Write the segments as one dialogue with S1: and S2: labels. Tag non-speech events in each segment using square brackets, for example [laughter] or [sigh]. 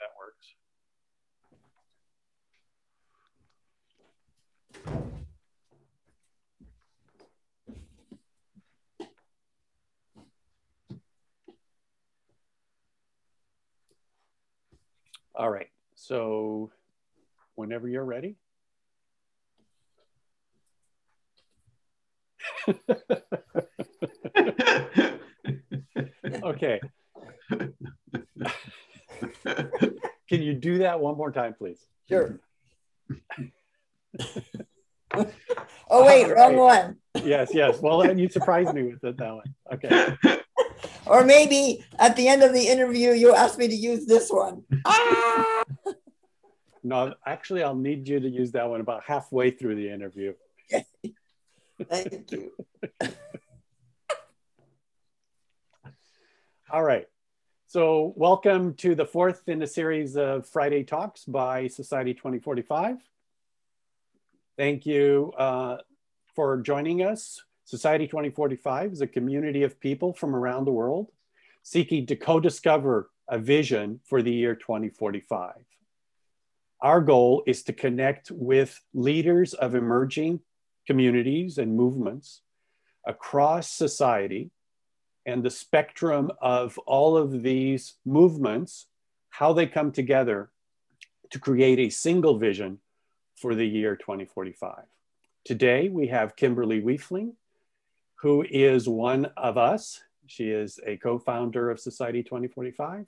S1: that works. All right. So whenever you're ready. [laughs] okay. [laughs] [laughs] Can you do that one more time, please?
S2: Sure. [laughs] oh, wait, wrong one.
S1: Yes, yes. Well, and you surprised me with it, that one. Okay. [laughs]
S2: Or maybe at the end of the interview, you ask me to use this one. Ah!
S1: No, actually, I'll need you to use that one about halfway through the interview.
S2: Thank you.
S1: All right. So, welcome to the fourth in a series of Friday Talks by Society 2045. Thank you uh, for joining us. Society 2045 is a community of people from around the world seeking to co discover a vision for the year 2045. Our goal is to connect with leaders of emerging communities and movements across society and the spectrum of all of these movements, how they come together to create a single vision for the year 2045. Today, we have Kimberly Wiefling, who is one of us. She is a co founder of Society 2045.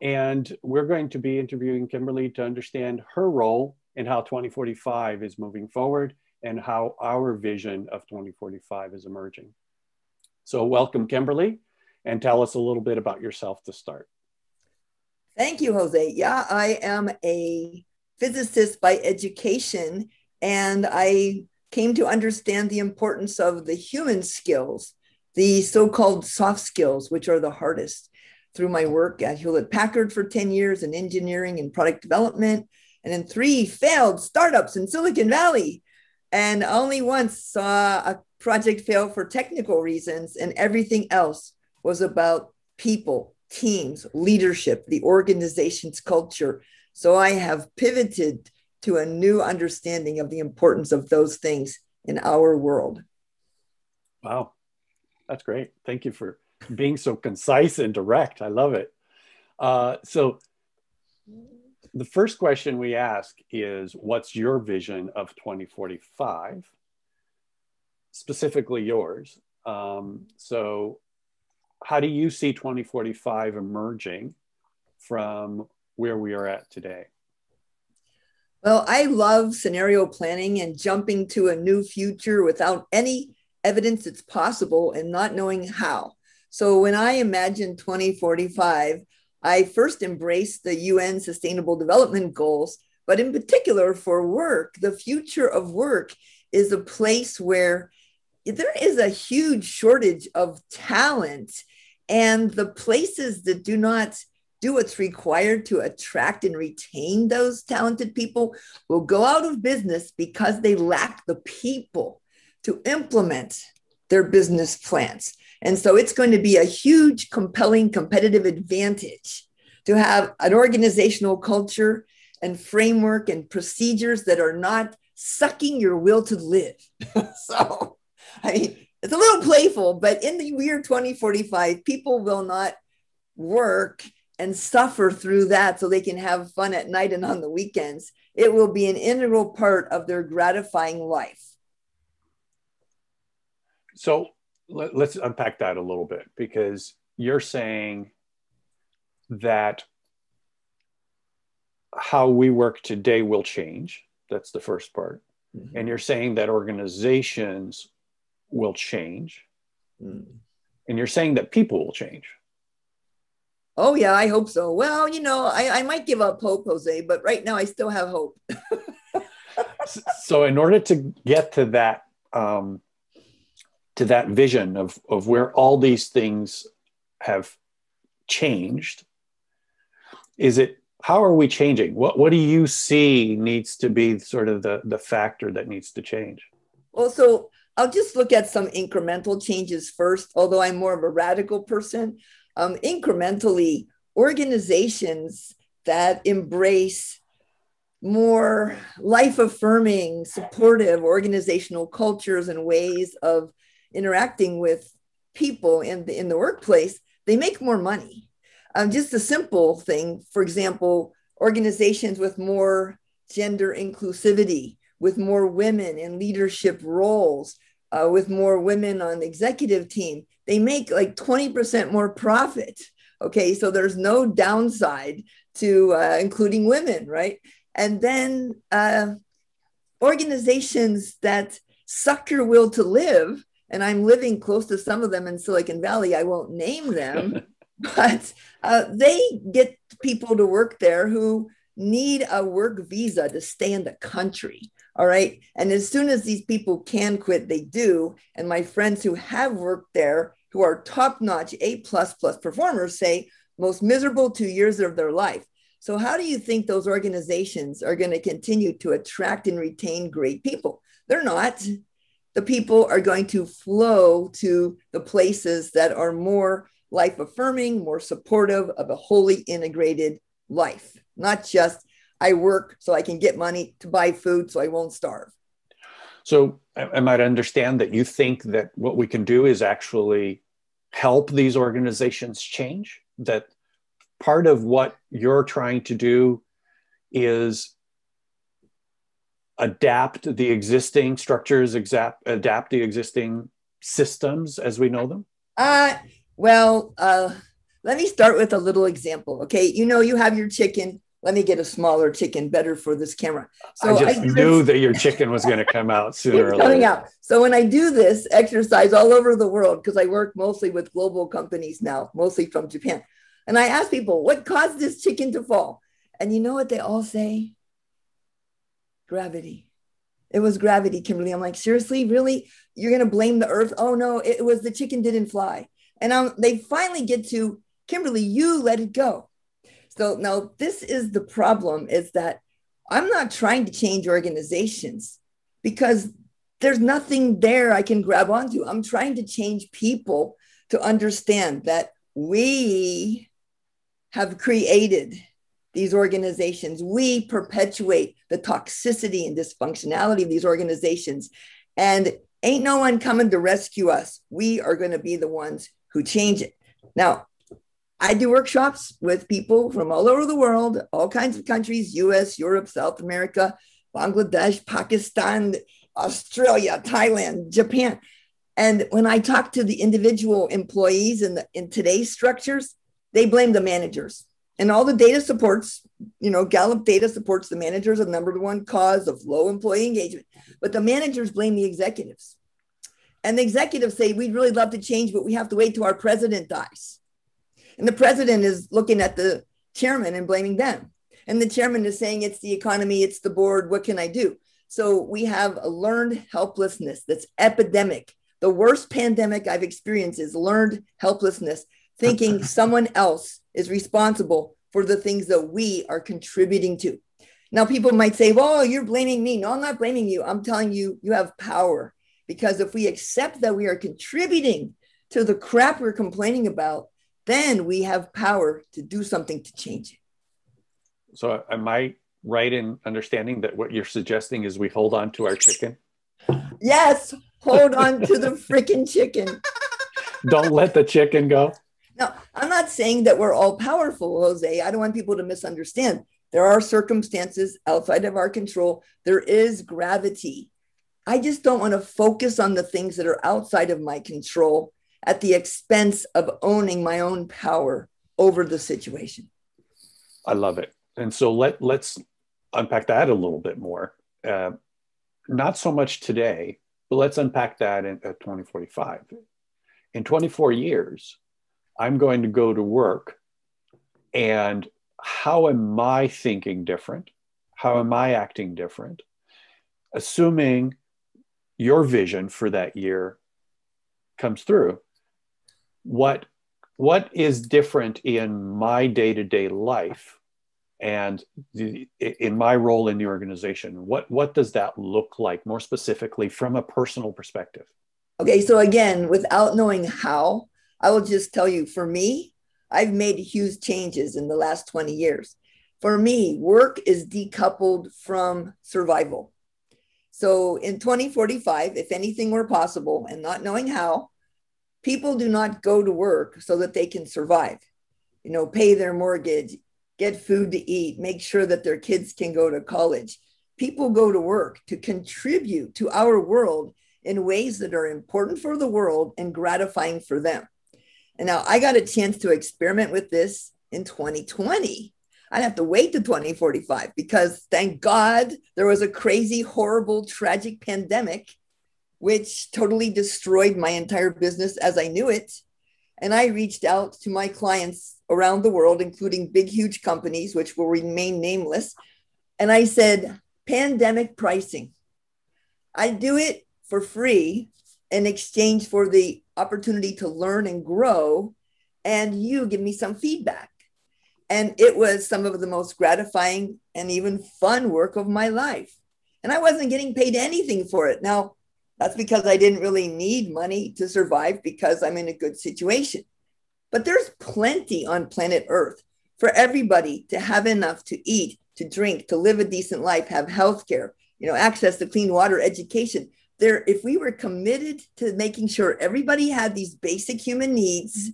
S1: And we're going to be interviewing Kimberly to understand her role in how 2045 is moving forward and how our vision of 2045 is emerging. So, welcome, Kimberly, and tell us a little bit about yourself to start.
S2: Thank you, Jose. Yeah, I am a physicist by education, and I came to understand the importance of the human skills, the so called soft skills, which are the hardest, through my work at Hewlett Packard for 10 years in engineering and product development, and in three failed startups in Silicon Valley and only once saw a project failed for technical reasons, and everything else was about people, teams, leadership, the organization's culture. So I have pivoted to a new understanding of the importance of those things in our world.
S1: Wow, that's great. Thank you for being so concise and direct. I love it. Uh, so, the first question we ask is what's your vision of 2045 specifically yours. Um, so how do you see 2045 emerging from where we are at today?
S2: Well i love scenario planning and jumping to a new future without any evidence it's possible and not knowing how. So when i imagine 2045 I first embraced the UN Sustainable Development Goals, but in particular for work, the future of work is a place where there is a huge shortage of talent. And the places that do not do what's required to attract and retain those talented people will go out of business because they lack the people to implement their business plans. And so it's going to be a huge, compelling competitive advantage to have an organizational culture and framework and procedures that are not sucking your will to live. [laughs] so, I mean, it's a little playful, but in the year 2045, people will not work and suffer through that so they can have fun at night and on the weekends. It will be an integral part of their gratifying life.
S1: So, let, us unpack that a little bit because you're saying that how we work today will change. That's the first part. Mm-hmm. And you're saying that organizations will change. Mm. And you're saying that people will change.
S2: Oh, yeah, I hope so. Well, you know, I, I might give up hope, Jose, but right now I still have hope. [laughs]
S1: so, in order to get to that, um, to that vision of, of where all these things have changed is it how are we changing what what do you see needs to be sort of the the factor that needs to change
S2: well so i'll just look at some incremental changes first although i'm more of a radical person um, incrementally organizations that embrace more life affirming, supportive organizational cultures and ways of interacting with people in the, in the workplace, they make more money. Um, just a simple thing, for example, organizations with more gender inclusivity, with more women in leadership roles, uh, with more women on the executive team, they make like 20% more profit. Okay, so there's no downside to uh, including women, right? And then uh, organizations that suck your will to live, and I'm living close to some of them in Silicon Valley, I won't name them, [laughs] but uh, they get people to work there who need a work visa to stay in the country. All right. And as soon as these people can quit, they do. And my friends who have worked there, who are top notch A plus plus performers, say most miserable two years of their life. So, how do you think those organizations are going to continue to attract and retain great people? They're not. The people are going to flow to the places that are more life affirming, more supportive of a wholly integrated life, not just I work so I can get money to buy food so I won't starve.
S1: So am I might understand that you think that what we can do is actually help these organizations change, that part of what you're trying to do is adapt the existing structures, adapt the existing systems as we know them?
S2: Uh, well, uh, let me start with a little example. Okay. You know, you have your chicken let me get a smaller chicken better for this camera.
S1: So I just I knew that your chicken was going to come out [laughs] sooner or later. Coming out.
S2: So when I do this exercise all over the world, because I work mostly with global companies now, mostly from Japan, and I ask people, what caused this chicken to fall? And you know what they all say? Gravity. It was gravity, Kimberly. I'm like, seriously, really? You're going to blame the earth? Oh no, it was the chicken didn't fly. And I'm, they finally get to Kimberly, you let it go so now this is the problem is that I'm not trying to change organizations because there's nothing there I can grab onto. I'm trying to change people to understand that we have created these organizations. We perpetuate the toxicity and dysfunctionality of these organizations. And ain't no one coming to rescue us. We are going to be the ones who change it. Now, I do workshops with people from all over the world, all kinds of countries US, Europe, South America, Bangladesh, Pakistan, Australia, Thailand, Japan. And when I talk to the individual employees in, the, in today's structures, they blame the managers. And all the data supports, you know, Gallup data supports the managers are number one cause of low employee engagement. But the managers blame the executives. And the executives say, we'd really love to change, but we have to wait till our president dies. And the president is looking at the chairman and blaming them. And the chairman is saying, it's the economy, it's the board, what can I do? So we have a learned helplessness that's epidemic. The worst pandemic I've experienced is learned helplessness, thinking [laughs] someone else is responsible for the things that we are contributing to. Now, people might say, well, you're blaming me. No, I'm not blaming you. I'm telling you, you have power. Because if we accept that we are contributing to the crap we're complaining about, then we have power to do something to change it.
S1: So, am I right in understanding that what you're suggesting is we hold on to our chicken?
S2: Yes, hold on to the freaking chicken. [laughs]
S1: Don't let the chicken go.
S2: No, I'm not saying that we're all powerful, Jose. I don't want people to misunderstand. There are circumstances outside of our control. There is gravity. I just don't want to focus on the things that are outside of my control at the expense of owning my own power over the situation.
S1: I love it. And so let let's unpack that a little bit more. Uh, not so much today, but let's unpack that in, at 2045. In 24 years, I'm going to go to work, and how am I thinking different? How am I acting different? Assuming your vision for that year comes through what what is different in my day-to-day life and the, in my role in the organization? What what does that look like more specifically from a personal perspective?
S2: Okay so again without knowing how i will just tell you for me i've made huge changes in the last 20 years. For me, work is decoupled from survival. So in 2045, if anything were possible and not knowing how, people do not go to work so that they can survive, you know, pay their mortgage, get food to eat, make sure that their kids can go to college. People go to work to contribute to our world in ways that are important for the world and gratifying for them. And now I got a chance to experiment with this in 2020. I'd have to wait to 2045 because thank God there was a crazy, horrible, tragic pandemic, which totally destroyed my entire business as I knew it. And I reached out to my clients around the world, including big, huge companies, which will remain nameless. And I said, pandemic pricing. I do it for free in exchange for the opportunity to learn and grow. And you give me some feedback. And it was some of the most gratifying and even fun work of my life. And I wasn't getting paid anything for it. Now, that's because I didn't really need money to survive because I'm in a good situation. But there's plenty on planet Earth for everybody to have enough to eat, to drink, to live a decent life, have health care, you know, access to clean water, education. There, if we were committed to making sure everybody had these basic human needs,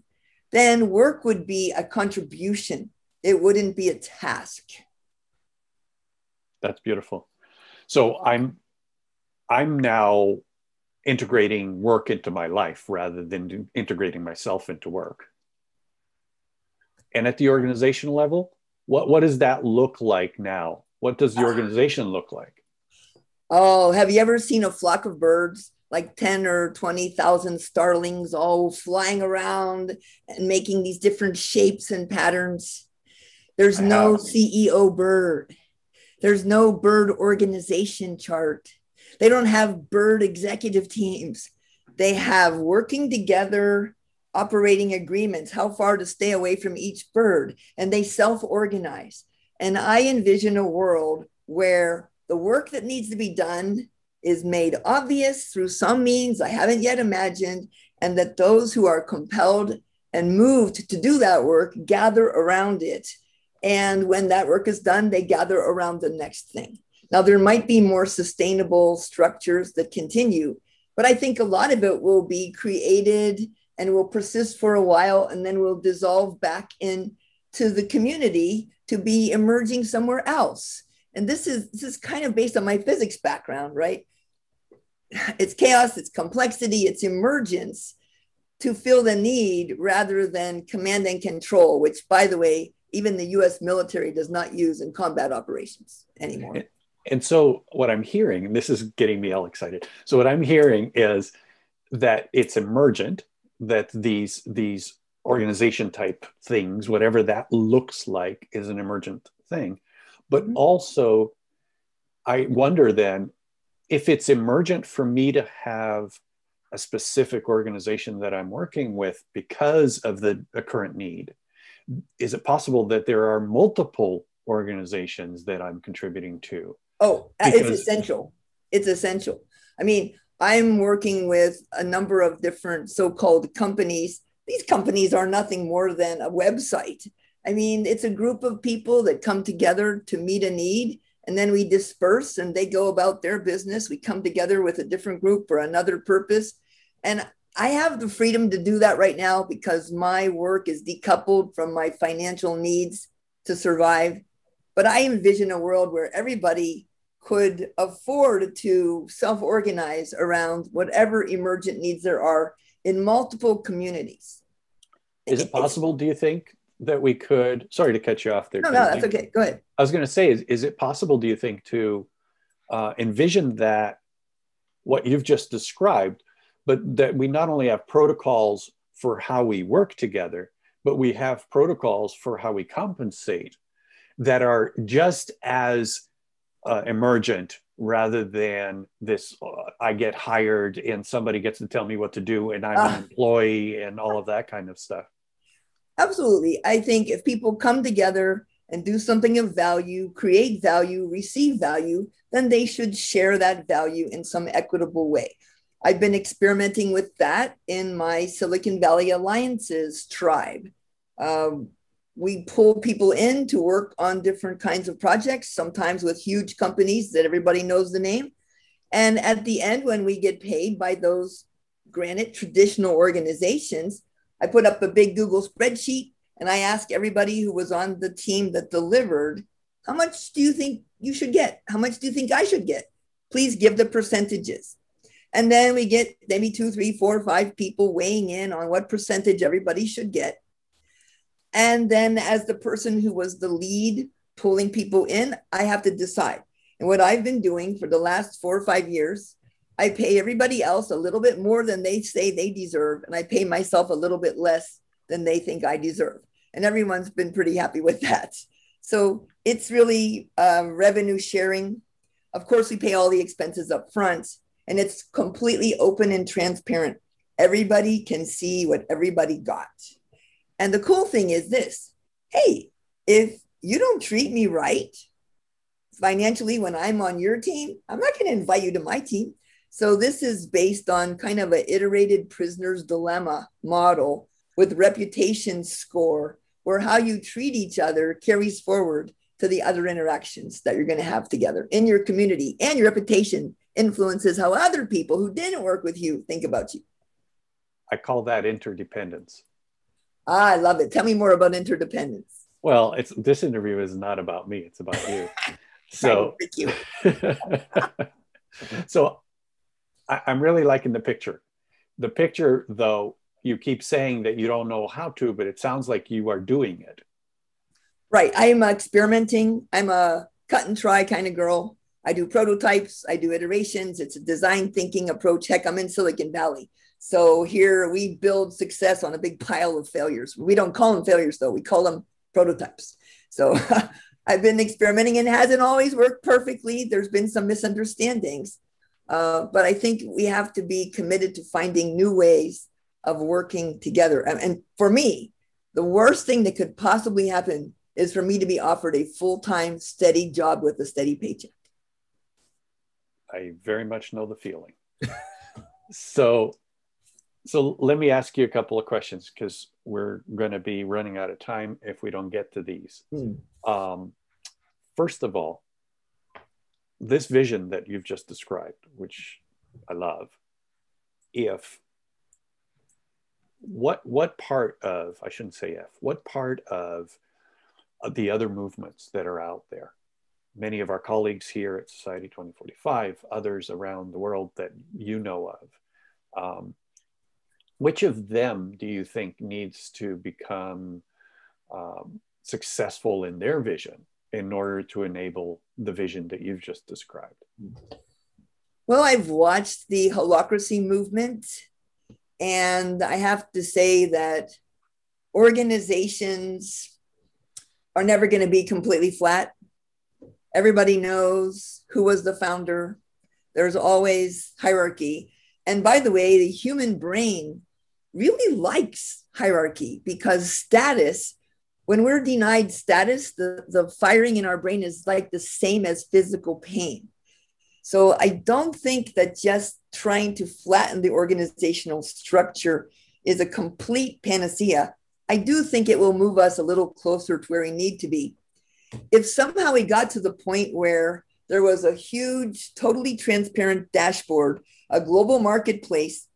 S2: then work would be a contribution it wouldn't be a task
S1: that's beautiful so i'm i'm now integrating work into my life rather than integrating myself into work and at the organizational level what what does that look like now what does the ah. organization look like
S2: oh have you ever seen a flock of birds like 10 or 20,000 starlings all flying around and making these different shapes and patterns there's no CEO bird. There's no bird organization chart. They don't have bird executive teams. They have working together operating agreements, how far to stay away from each bird, and they self organize. And I envision a world where the work that needs to be done is made obvious through some means I haven't yet imagined, and that those who are compelled and moved to do that work gather around it and when that work is done, they gather around the next thing. Now, there might be more sustainable structures that continue, but I think a lot of it will be created and will persist for a while and then will dissolve back into the community to be emerging somewhere else. And this is this is kind of based on my physics background, right? It's chaos, it's complexity, it's emergence to fill the need rather than command and control, which by the way, even the US military does not use in combat operations anymore.
S1: And so, what I'm hearing, and this is getting me all excited. So, what I'm hearing is that it's emergent, that these, these organization type things, whatever that looks like, is an emergent thing. But mm-hmm. also, I wonder then if it's emergent for me to have a specific organization that I'm working with because of the, the current need is it possible that there are multiple organizations that I'm contributing to?
S2: Oh, uh, because- it's essential. It's essential. I mean, I'm working with a number of different so called companies. These companies are nothing more than a website. I mean, it's a group of people that come together to meet a need, and then we disperse and they go about their business. We come together with a different group for another purpose. And I have the freedom to do that right now because my work is decoupled from my financial needs to survive. But I envision a world where everybody could afford to self organize around whatever emergent needs there are in multiple communities.
S1: Is it possible, do you think, that we could? Sorry to cut you off there.
S2: No, no, that's okay. Go ahead.
S1: I was going to say, is, is it possible, do you think, to uh, envision that what you've just described but that we not only have protocols for how we work together, but we have protocols for how we compensate that are just as uh, emergent rather than this uh, I get hired and somebody gets to tell me what to do and I'm uh, an employee and all of that kind of stuff.
S2: Absolutely. I think if people come together and do something of value, create value, receive value, then they should share that value in some equitable way. I've been experimenting with that in my Silicon Valley Alliances tribe. Um, we pull people in to work on different kinds of projects, sometimes with huge companies that everybody knows the name. And at the end, when we get paid by those granted traditional organizations, I put up a big Google spreadsheet and I ask everybody who was on the team that delivered, how much do you think you should get? How much do you think I should get? Please give the percentages. And then we get maybe two, three, four, five people weighing in on what percentage everybody should get. And then, as the person who was the lead pulling people in, I have to decide. And what I've been doing for the last four or five years, I pay everybody else a little bit more than they say they deserve, and I pay myself a little bit less than they think I deserve. And everyone's been pretty happy with that. So it's really uh, revenue sharing. Of course, we pay all the expenses up front, and it's completely open and transparent. Everybody can see what everybody got. And the cool thing is this hey, if you don't treat me right financially when I'm on your team, I'm not going to invite you to my team. So this is based on kind of an iterated prisoner's dilemma model with reputation score, where how you treat each other carries forward to the other interactions that you're going to have together in your community and your reputation influences how other people who didn't work with you think about you.
S1: I call that interdependence.
S2: Ah, I love it. Tell me more about interdependence.
S1: Well, it's this interview is not about me; it's about you. [laughs] So,
S2: thank you. [laughs]
S1: so, I, I'm really liking the picture. The picture, though, you keep saying that you don't know how to, but it sounds like you are doing it.
S2: Right. I am experimenting. I'm a cut and try kind of girl. I do prototypes, I do iterations. It's a design thinking approach. Heck, I'm in Silicon Valley. So here we build success on a big pile of failures. We don't call them failures though, we call them prototypes. So [laughs] I've been experimenting and hasn't always worked perfectly. There's been some misunderstandings. Uh, but I think we have to be committed to finding new ways of working together. And, for me, the worst thing that could possibly happen is for me to be offered a full time, steady job with a steady paycheck.
S1: I very much know the feeling. [laughs] so so let me ask you a couple of questions because we're going to be running out of time if we don't get to these. Mm. Um, first of all, this vision that you've just described, which I love, if what what part of I shouldn't say if what part of, of the other movements that are out there, many of our colleagues here at Society 2045, others around the world that you know of. Um, which of them do you think needs to become um, successful in their vision in order to enable the vision that you've just described?
S2: Well, I've watched the holacracy movement, and I have to say that organizations are never going to be completely flat. Everybody knows who was the founder. There's always hierarchy. And by the way, the human brain really likes hierarchy because status, when we're denied status, the, the firing in our brain is like the same as physical pain. So I don't think that just trying to flatten the organizational structure is a complete panacea. I do think it will move us a little closer to where we need to be. If somehow we got to the point where there was a huge, totally transparent dashboard a global marketplace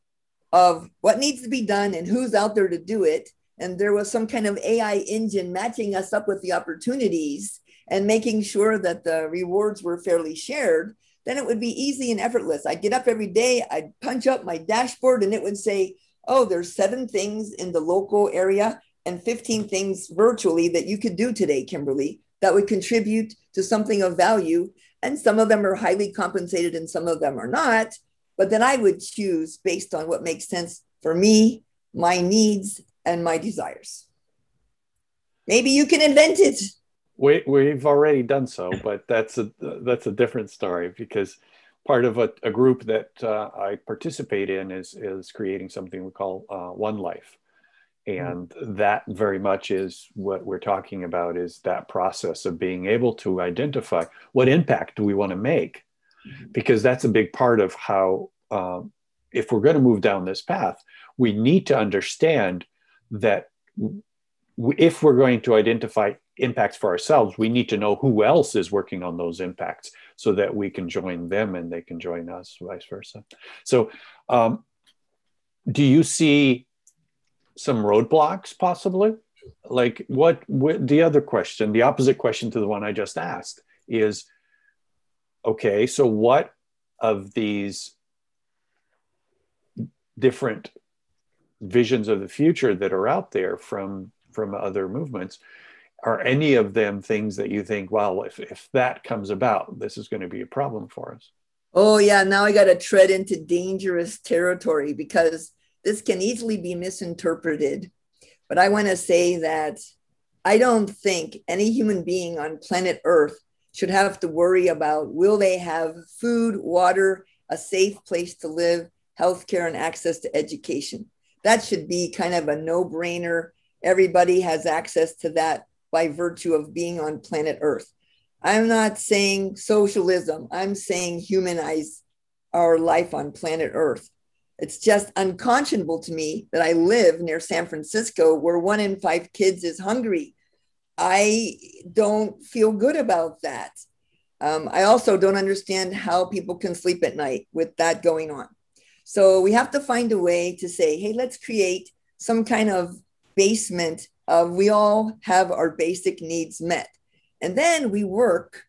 S2: of what needs to be done and who's out there to do it. And there was some kind of AI engine matching us up with the opportunities and making sure that the rewards were fairly shared, then it would be easy and effortless. I'd get up every day, I'd punch up my dashboard, and it would say, Oh, there's seven things in the local area and 15 things virtually that you could do today, Kimberly, that would contribute to something of value. And some of them are highly compensated and some of them are not. But then I would choose based on what makes sense for me, my needs, and my desires. Maybe you can invent it.
S1: We, we've already done so, but that's a that's a different story because part of a, a group that uh, I participate in is is creating something we call uh, One Life, and mm-hmm. that very much is what we're talking about is that process of being able to identify what impact do we want to make Mm-hmm. Because that's a big part of how, um, if we're going to move down this path, we need to understand that if we're going to identify impacts for ourselves, we need to know who else is working on those impacts so that we can join them and they can join us, vice versa. So, um, do you see some roadblocks possibly? Like, what, what the other question, the opposite question to the one I just asked is okay, so what of these different visions of the future that are out there from from other movements are any of them things that you think well if, if that comes about this is going to be a problem for us
S2: oh yeah now i got to tread into dangerous territory because this can easily be misinterpreted. But i want to say that i don't think any human being on planet earth should have to worry about will they have food water a safe place to live healthcare and access to education that should be kind of a no-brainer everybody has access to that by virtue of being on planet Earth. I'm not saying socialism, I'm saying humanize our life on planet Earth. It's just unconscionable to me that I live near San Francisco where one in five kids is hungry. I don't feel good about that. Um, I also don't understand how people can sleep at night with that going on. So we have to find a way to say, hey, let's create some kind of basement of we all have our basic needs met. And then we work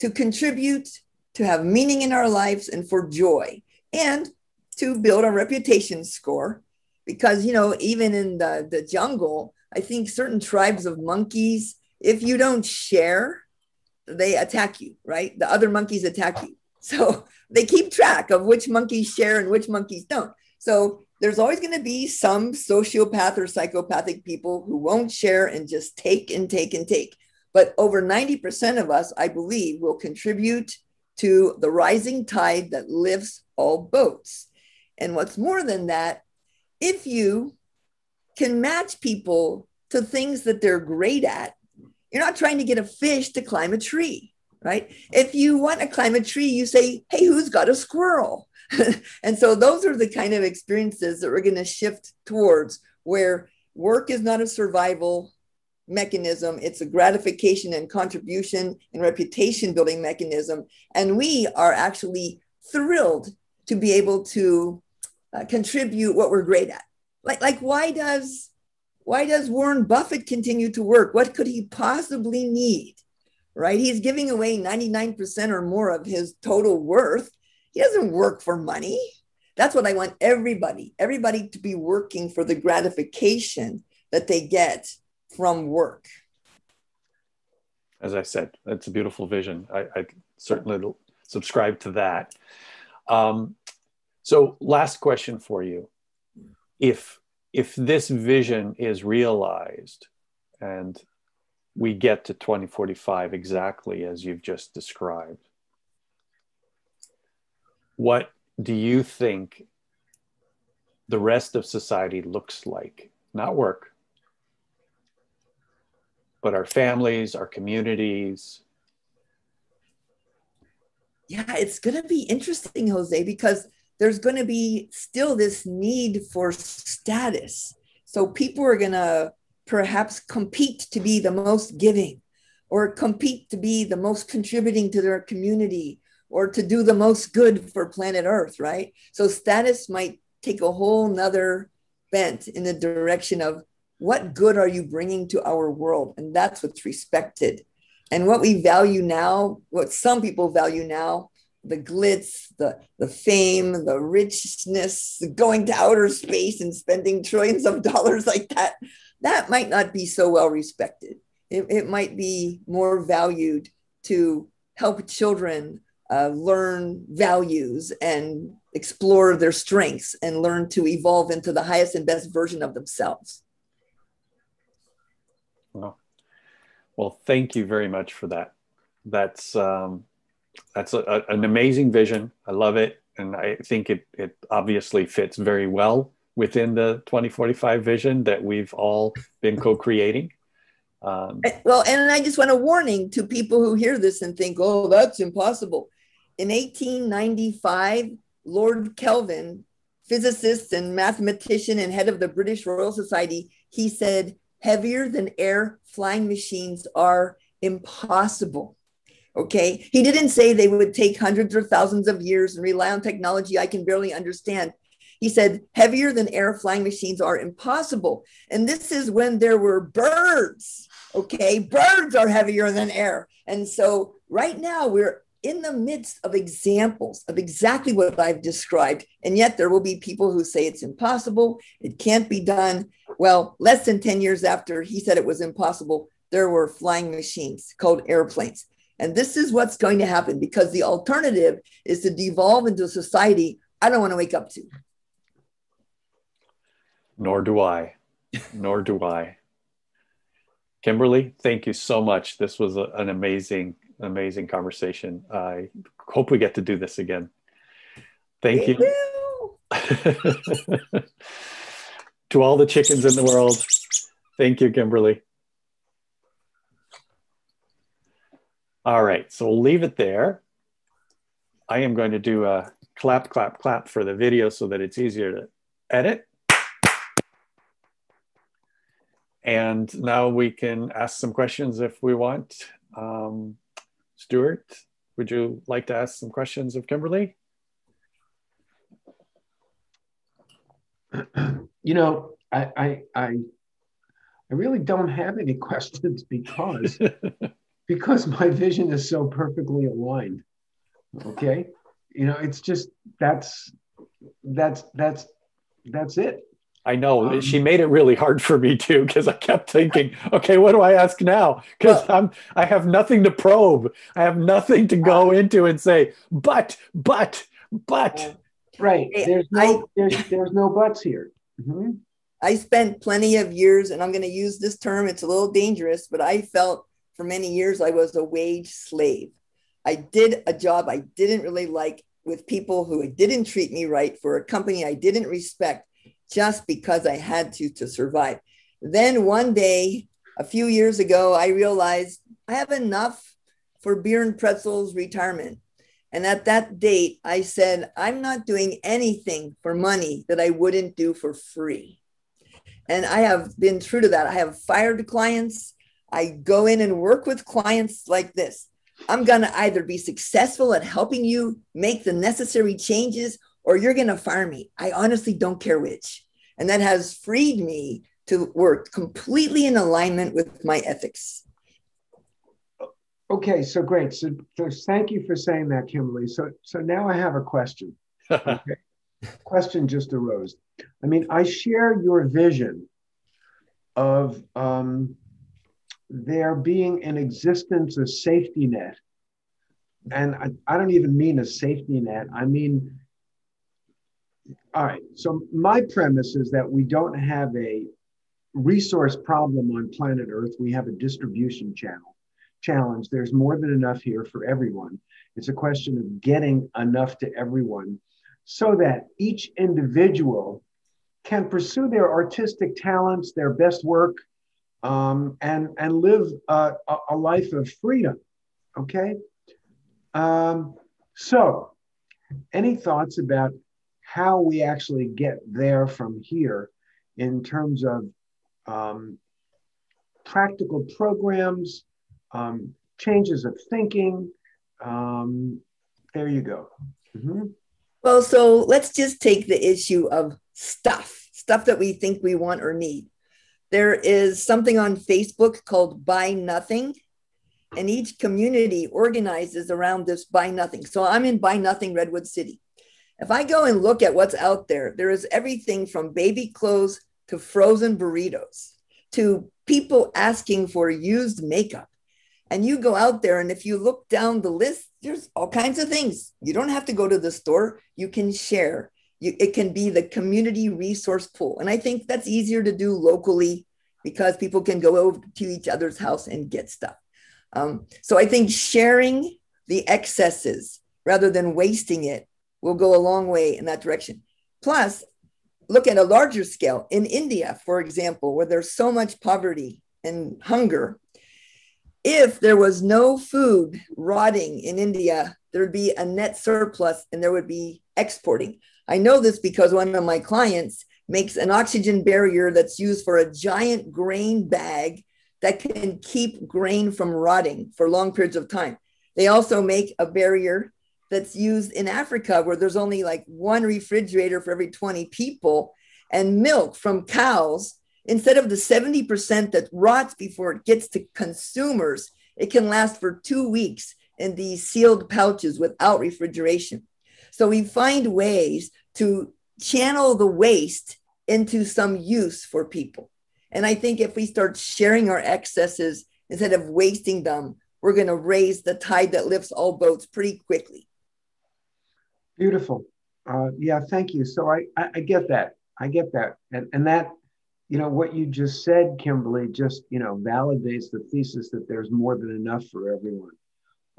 S2: to contribute, to have meaning in our lives and for joy, and to build our reputation score. Because, you know, even in the, the jungle, I think certain tribes of monkeys, if you don't share, they attack you, right? The other monkeys attack you. [laughs] So they keep track of which monkeys share and which monkeys don't. So there's always going to be some sociopath or psychopathic people who won't share and just take and take and take. But over 90% of us, I believe, will contribute to the rising tide that lifts all boats. And what's more than that, if you can match people to things that they're great at, you're not trying to get a fish to climb a tree, right? If you want to climb a tree, you say, hey, who's got a squirrel? [laughs] and so those are the kind of experiences that we're going to shift towards where work is not a survival mechanism it's a gratification and contribution and reputation building mechanism and we are actually thrilled to be able to uh, contribute what we're great at like like why does why does warren buffett continue to work what could he possibly need right he's giving away 99% or more of his total worth he doesn't work for money. That's what I want everybody, everybody to be working for the gratification that they get from work.
S1: As I said, that's a beautiful vision. I, I certainly subscribe to that. Um, so, last question for you: If if this vision is realized, and we get to 2045 exactly as you've just described, what do you think the rest of society looks like? Not work, but our families, our communities.
S2: Yeah, it's going to be interesting, Jose, because there's going to be still this need for status. So people are going to perhaps compete to be the most giving or compete to be the most contributing to their community or to do the most good for planet Earth, right? So status might take a whole nother bent in the direction of what good are you bringing to our world? And that's what's respected. And what we value now, what some people value now, the glitz, the, the fame, the richness, going to outer space and spending trillions of [laughs] dollars like that, that might not be so well respected. It, it might be more valued to help children uh, learn values and explore their strengths and learn to evolve into the highest and best version of themselves.
S1: Well, well thank you very much for that. That's um, that's a, an amazing vision. I love it, and I think it it obviously fits very well within the 2045 vision that we've all been co-creating.
S2: Um, well, and I just want a warning to people who hear this and think, "Oh, that's impossible." In 1895, Lord Kelvin, physicist and mathematician and head of the British Royal Society, he said, heavier than air flying machines are impossible. Okay. He didn't say they would take hundreds or thousands of years and rely on technology I can barely understand. He said, heavier than air flying machines are impossible. And this is when there were birds. Okay. Birds are heavier than air. And so right now we're in the midst of examples of exactly what I've described. And yet there will be people who say it's impossible, it can't be done. Well, less than 10 years after he said it was impossible, there were flying machines called airplanes. And this is what's going to happen because the alternative is to devolve into a society I don't want to wake up to.
S1: Nor do I. Nor do I. Kimberly, thank you so much. This was a, an amazing amazing conversation. I hope we get to do this again. Thank you. [laughs] to all the chickens in the world, thank you, Kimberly. All right, so we'll leave it there. I am going to do a clap, clap, clap for the video so that it's easier to edit. And now we can ask some questions if we want. Um, Stuart, would you like to ask some questions of Kimberly? [clears throat]
S3: You know, I, I, I, I really don't have any [laughs] questions because, [laughs] because my vision is so perfectly aligned. Okay. You know, it's just, that's, that's, that's, that's it.
S1: I know um, she made it really hard for me too because I kept thinking, okay, what do I ask now? Because well, I'm I have nothing to probe. I have nothing to go into and say, but, but, but.
S3: Right. There's no I, there's there's no buts here. Mm-hmm.
S2: I spent plenty of years, and I'm going to use this term. It's a little dangerous, but I felt for many years I was a wage slave. I did a job I didn't really like with people who didn't treat me right for a company I didn't respect just because I had to to survive. Then one day, a few years ago, I realized I have enough for beer and pretzels retirement. And at that date, I said, I'm not doing anything for money that I wouldn't do for free. And I have been true to that. I have fired clients. I go in and work with clients like this. I'm going to either be successful at helping you make the necessary changes or you're going to fire me. I honestly don't care which. And that has freed me to work completely in alignment with my ethics.
S3: Okay, so great. So, so thank you for saying that, Kimberly. So, so now I have a question. [laughs] Okay. question just arose. I mean, I share your vision of um, there being an existence a safety net. And I, I don't even mean a safety net. I mean all right. So my premise is that we don't have a resource problem on planet Earth. We have a distribution channel challenge. There's more than enough here for everyone. It's a question of getting enough to everyone so that each individual can pursue their artistic talents, their best work, um, and, and live a, a, life of freedom. Okay? Um, so, any thoughts about how we actually get there from here in terms of um, practical programs, um, changes of thinking. Um, there you go. Mm-hmm.
S2: Well, so let's just take the issue of stuff, stuff that we think we want or need. There is something on Facebook called Buy Nothing, and each community organizes around this Buy Nothing. So I'm in Buy Nothing, Redwood City. If I go and look at what's out there, there is everything from baby clothes to frozen burritos to people asking for used makeup. And you go out there, and if you look down the list, there's all kinds of things. You don't have to go to the store, you can share. You, it can be the community resource pool. And I think that's easier to do locally because people can go over to each other's house and get stuff. Um, so I think sharing the excesses rather than wasting it will go a long way in that direction. Plus, look at a larger scale. In India, for example, where there's so much poverty and hunger, if there was no food rotting in India, there would be a net surplus and there would be exporting. I know this because one of my clients makes an oxygen barrier that's used for a giant grain bag that can keep grain from rotting for long periods of time. They also make a barrier that's used in Africa where there's only like one refrigerator for every 20 people and milk from cows instead of the 70% that rots before it gets to consumers it can last for 2 weeks in these sealed pouches without refrigeration so we find ways to channel the waste into some use for people and i think if we start sharing our excesses instead of wasting them we're going to raise the tide that lifts all boats pretty quickly.
S3: Beautiful. Uh, yeah, thank you. So I, I, I get that. I get that. And, and that, you know, what you just said, Kimberly, just, you know, validates the thesis that there's more than enough for everyone.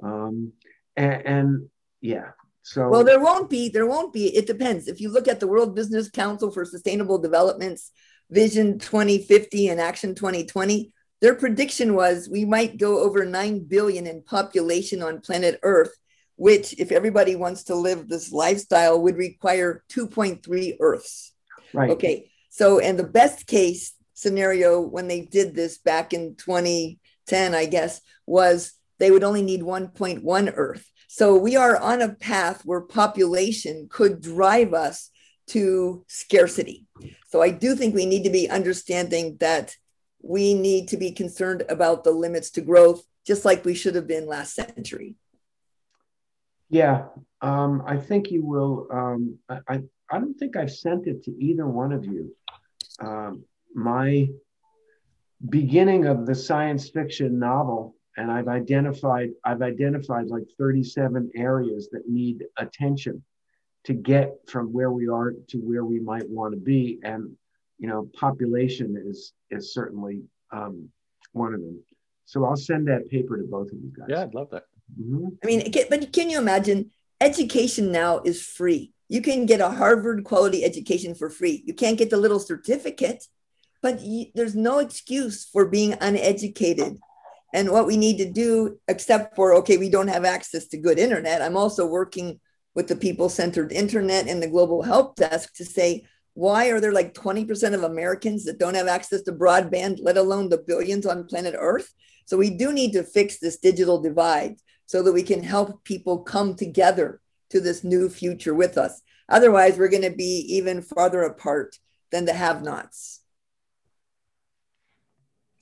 S3: Um, and, and yeah, so
S2: well, there won't be. There won't be. It depends. If you look at the World Business Council for Sustainable Development's Vision 2050 and Action 2020, their prediction was we might go over 9 billion in population on planet Earth, which, if everybody wants to live this lifestyle, would require 2.3 Earths.
S3: Right.
S2: Okay. So, and the best case scenario when they did this back in 2010, I guess, was they would only need 1.1 Earth. So we are on a path where population could drive us to scarcity. So I do think we need to be understanding that we need to be concerned about the limits to growth, just like we should have been last century.
S3: Yeah, um, I think you will. Um, I, I don't think I've sent it to either one of you. Um, my beginning of the science fiction novel, and I've identified I've identified like 37 areas that need attention to get from where we are to where we might want to be, and you know, population is is certainly um, one of them. So I'll send that paper to both of you guys.
S1: Yeah, I'd love that.
S2: Mm-hmm. I mean, but can you imagine? Education now is free. You can get a Harvard quality education for free. You can't get the little certificate, but you, there's no excuse for being uneducated. And what we need to do, except for, okay, we don't have access to good internet. I'm also working with the people centered internet and the global help desk to say, why are there like 20% of Americans that don't have access to broadband, let alone the billions on planet Earth? So we do need to fix this digital divide so that we can help people come together to this new future with us. Otherwise, we're going to be even farther apart than the have nots.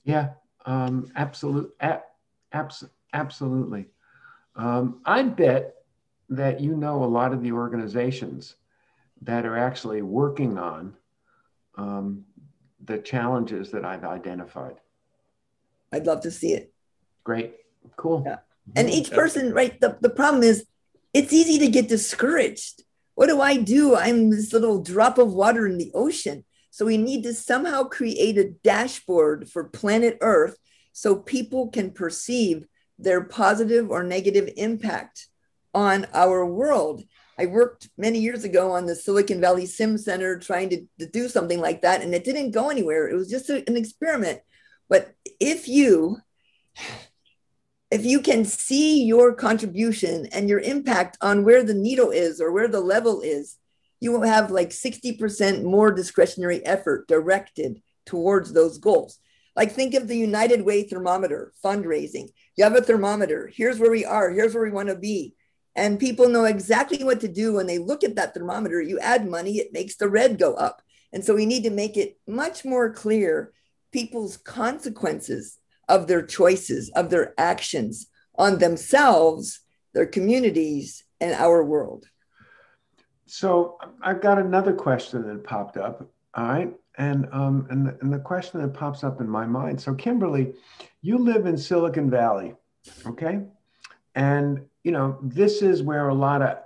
S3: Yeah, um, absolute, abs- absolutely. Um, I bet that you know a lot of the organizations that are actually working on um, the challenges that I've identified.
S2: I'd love to see it.
S3: Great. Cool.
S2: Yeah. And each person, right? The, the problem is it's easy to get discouraged. What do I do? I'm this little drop of water in the ocean. So we need to somehow create a dashboard for planet Earth so people can perceive their positive or negative impact on our world. I worked many years ago on the Silicon Valley Sim Center trying to, to do something like that, and it didn't go anywhere. It was just a, an experiment. But if you if you can see your contribution and your impact on where the needle is or where the level is, you will have like 60% more discretionary effort directed towards those goals. Like think of the United Way thermometer fundraising. You have a thermometer. Here's where we are. Here's where we want to be and people know exactly what to do when they look at that thermometer. You add money, it makes the red go up. And so we need to make it much more clear people's consequences of their choices, of their actions on themselves, their communities, and our world.
S3: So I've got another question that popped up. All right. And um, and the, and the question that pops up in my mind. So Kimberly, you live in Silicon Valley, okay? And you know, this is where a lot of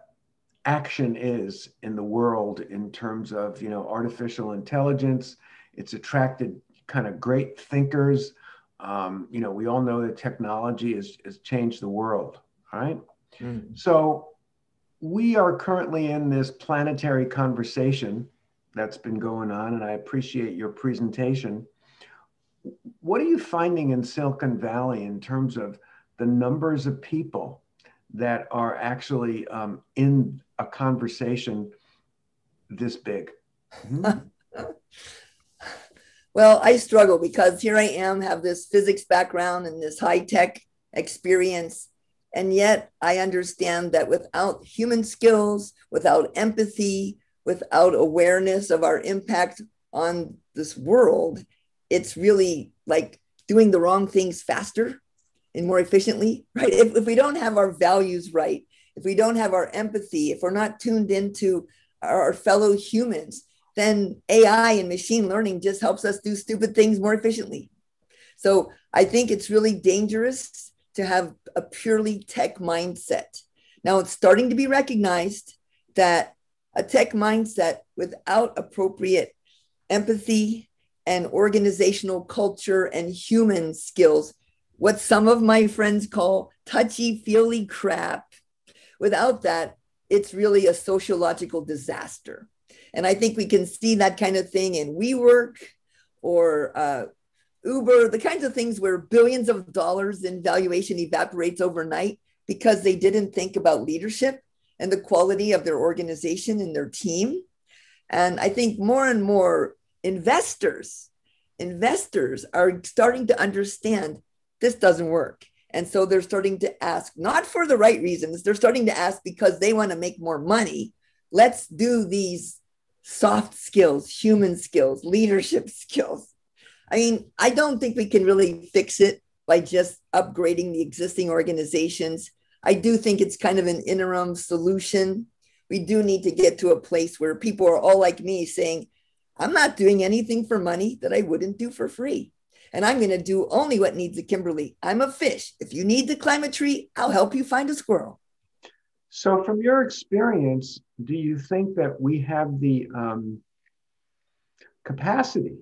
S3: action is in the world in terms of, you know, artificial intelligence. It's attracted kind of great thinkers. Um, you know, we all know that technology has, has changed the world, right? Mm. So we are currently in this planetary conversation that's been going on, and I appreciate your presentation. What are you finding in Silicon Valley in terms of the numbers of people that are actually um, in a conversation this big. [laughs]
S2: Well, I struggle because here I am, have this physics background and this high tech experience. And yet I understand that without human skills, without empathy, without awareness of our impact on this world, it's really like doing the wrong things faster and more efficiently, right? If, if we don't have our values right, if we don't have our empathy, if we're not tuned into our fellow humans, then AI and machine learning just helps us do stupid things more efficiently. So I think it's really dangerous to have a purely tech mindset. Now it's starting to be recognized that a tech mindset without appropriate empathy and organizational culture and human skills, what some of my friends call touchy feely crap, without that, it's really a sociological disaster. And I think we can see that kind of thing in WeWork or uh, Uber, the kinds of things where billions of dollars in valuation evaporates overnight because they didn't think about leadership and the quality of their organization and their team. And I think more and more investors, investors are starting to understand this doesn't work. And so they're starting to ask, not for the right reasons, they're starting to ask because they want to make more money. Let's do these soft skills, human skills, leadership [laughs] skills. I mean, I don't think we can really fix it by just upgrading the existing organizations. I do think it's kind of an interim solution. We do need to get to a place where people are all like me saying, I'm not doing anything for money that I wouldn't do for free and I'm going to do only what needs a Kimberly. I'm a fish. If you need to climb a tree, I'll help you find a squirrel.
S3: So, from your experience, do you think that we have the um, capacity,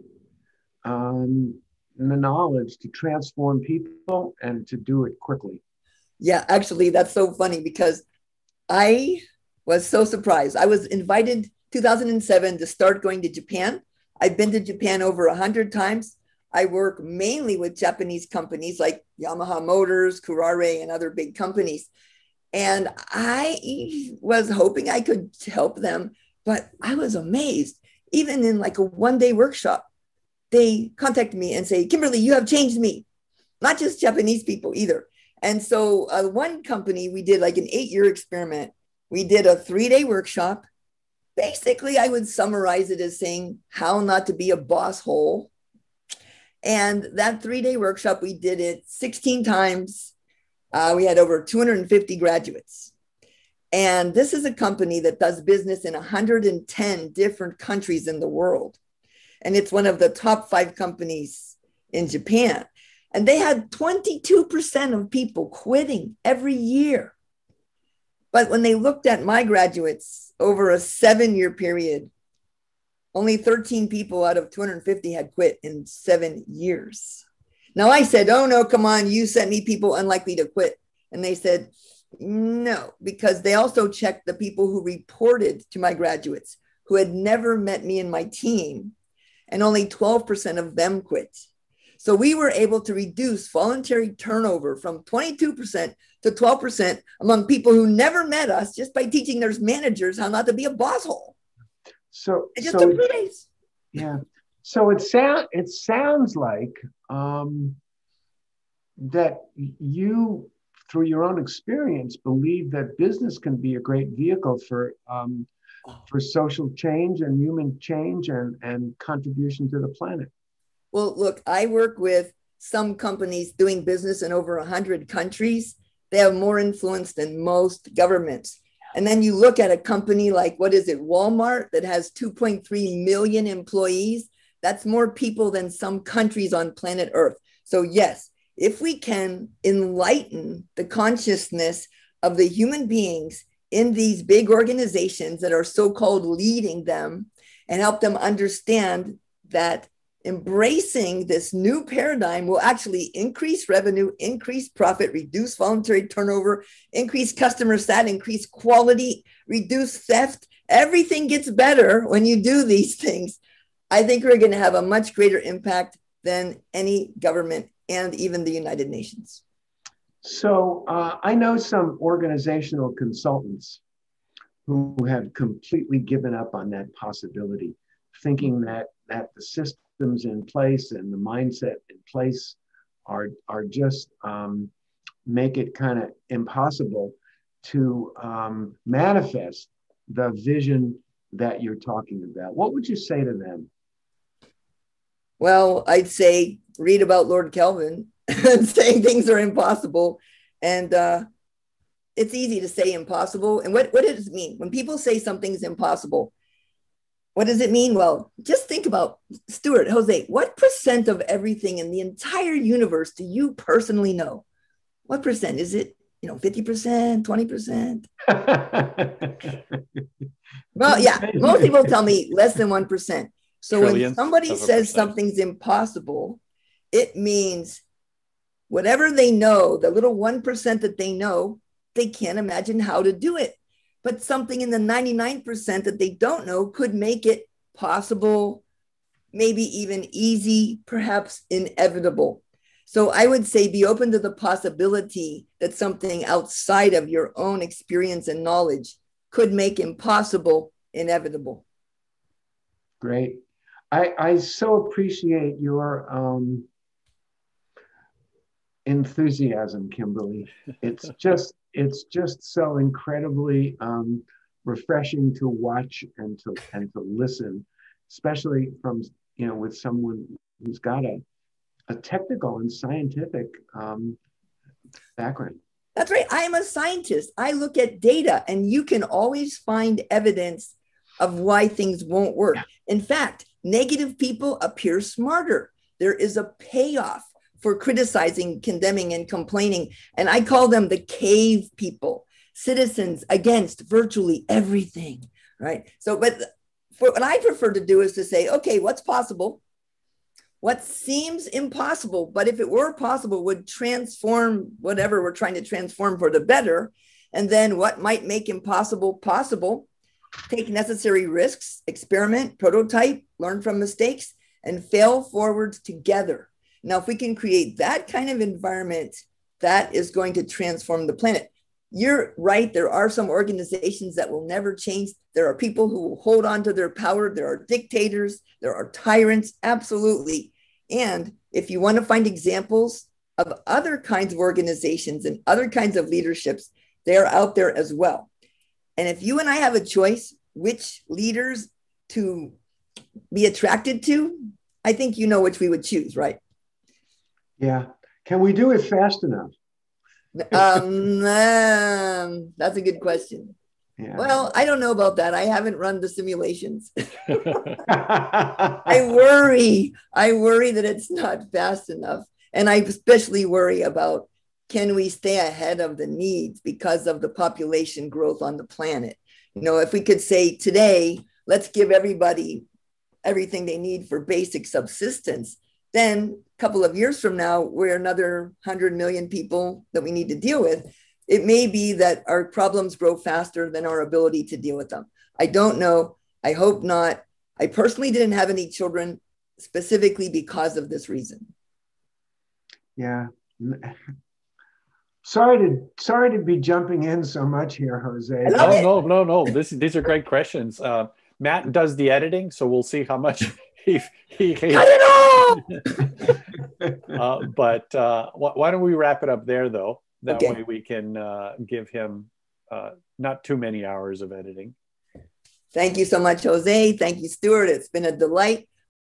S3: um, the knowledge to transform people and to do it quickly?
S2: Yeah, actually, that's so funny because I was so surprised. I was invited 2007 to start going to Japan. I've been to Japan over a hundred times. I work mainly with Japanese companies like Yamaha Motors, Kuraray, and other big companies. And I was hoping I could help them, but I was amazed. Even in like a one day workshop, they contact me and say, Kimberly, you have changed me. Not just Japanese people either. And so, uh, one company, we did like an eight year experiment. We did a three day workshop. Basically, I would summarize it as saying how not to be a boss hole and that three day workshop, we did it 16 times. Uh, we had over 250 graduates. And this is a company that does business in 110 different countries in the world. And it's one of the top five companies in Japan. And they had 22% of people quitting every year. But when they looked at my graduates over a seven year period, only 13 people out of 250 had quit in seven years. Now I said, Oh, no, come on. You sent me people unlikely to quit. And they said, No, because they also checked the people who reported to my graduates who had never met me and my team, and only 12% of them quit. So we were able to reduce voluntary turnover from 22% to 12% among people who never met us just by teaching their managers how not to be a boss hole.
S3: So
S2: it just
S3: so,
S2: took three days.
S3: Yeah. So it sound it sounds like um, that you, through your own experience, believe that business can be a great vehicle for um, Oh. for social change and human change and and contribution to the planet.
S2: Well, look, I work with some companies doing business in over 100 countries. They have more influence than most governments. And then you look at a company like, what is it, Walmart, that has 2.3 million employees. That's more people than some countries on planet Earth. So, yes, if we can enlighten the consciousness of the human beings in these big organizations that are so called leading them and help them understand that embracing this new paradigm will actually increase revenue, increase profit, reduce voluntary turnover, increase customer sat, increase quality, reduce theft. Everything gets better when you do these [laughs] things. I think we're going to have a much greater impact than any government and even the United Nations.
S3: So uh, I know some organizational consultants who have completely given up on that possibility thinking that that the systems in place and the mindset in place are are just um, make it kind of impossible to um, manifest the vision that you're talking about. What would you say to them?
S2: Well, I'd say read about Lord Kelvin and [laughs] saying things are impossible. And uh, it's easy to say impossible. And what, what does it mean? When people say something's impossible, what does it mean? Well, just think about Stuart, Jose, what percent of everything in the entire universe do you personally know? What percent? Is it, you know, 50%, 20%? [laughs] well, yeah, most people tell me less than 1%. So when somebody says something's impossible, it means whatever they know, the little 1% that they know, they can't imagine how to do it. But something in the 99% that they don't know could make it possible, maybe even easy, perhaps inevitable. So I would say be open to the possibility that something outside of your own experience and knowledge could make impossible inevitable.
S3: Great. I, I so appreciate your um, enthusiasm, Kimberly. It's [laughs] just it's just so incredibly um, refreshing to watch and to and to listen, especially from you know with someone who's got a a technical and scientific um, background.
S2: That's right. I am a scientist. I look at data, and you can always find evidence of why things won't work. In fact, negative people appear smarter. There is a payoff for criticizing, condemning, and complaining. And I call them the cave people, citizens against virtually everything, right? So, but for, what I prefer to do is to say, okay, what's possible? What seems impossible, but if it were possible, would transform whatever we're trying to transform for the better. And then what might make impossible possible? Take necessary risks, experiment, prototype, learn from mistakes, and fail forward together. Now, if we can create that kind of environment, that is going to transform the planet. You're right. There are some organizations that will never change. There are people who will hold on to their power. There are dictators. There are tyrants. Absolutely. And if you want to find examples of other kinds of organizations and other kinds of leaderships, they are out there as well. And if you and I have a choice which leaders to be attracted to, I think you know which we would choose, right?
S3: Yeah. Can we do it fast enough? [laughs]
S2: um, um, that's a good question. Yeah. Well, I don't know about that. I haven't run the simulations. [laughs] [laughs] I worry. I worry that it's not fast enough. And I especially worry about can we stay ahead of the needs because of the population growth on the planet? You know, if we could say today, let's give everybody everything they need for basic subsistence, then a couple of years from now, we're another 100 million people that we need to deal with. It may be that our problems grow faster than our ability to deal with them. I don't know. I hope not. I personally didn't have any children specifically because of this reason.
S3: Yeah. [laughs] Sorry to sorry to be jumping in so much here, Jose.
S1: No, no, no, no. This these are great questions. Uh, Matt does the editing, so we'll see how much [laughs] he, he,
S2: cut it
S1: off. [laughs] uh, but uh, wh- why don't we wrap it up there, though? That okay. way we can uh, give him uh, not too many hours of editing.
S2: Thank you so much, Jose. Thank you, Stuart. It's been a delight.